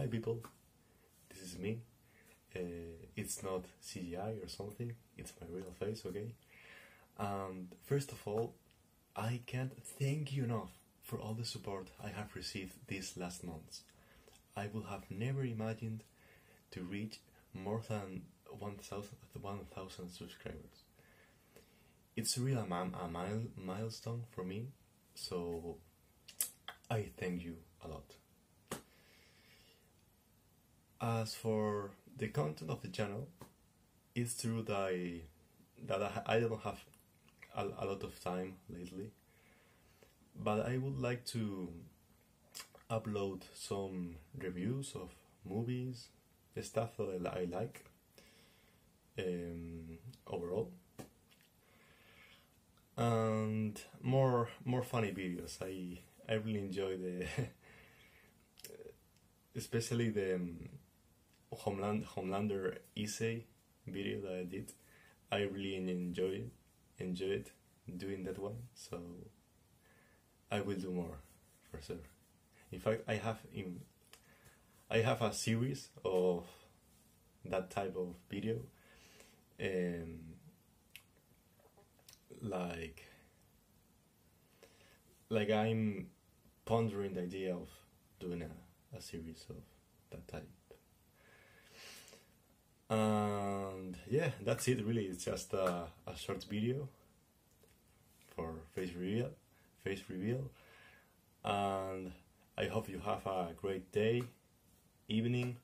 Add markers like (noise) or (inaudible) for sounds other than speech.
Hi people, this is me. Uh, it's not CGI or something, it's my real face, okay? And first of all, I can't thank you enough for all the support I have received these last months. I would have never imagined to reach more than 1,000 1,000 subscribers. It's really a mile, milestone for me, so I thank you a lot. As for the content of the channel, it's true that I, that I, I don't have a, a lot of time lately, but I would like to upload some reviews of movies, the stuff that I, like um, overall, and more more funny videos. I I really enjoy the, (laughs) especially the Homeland Homelander essay video that I did. I really enjoy it, enjoyed doing that one. So I will do more for sure. In fact, I have in I have a series of that type of video, um, like like I'm pondering the idea of doing a, a series of that type. Yeah, that's it really. It's just a, a short video for face reveal, face reveal, and I hope you have a great day, evening.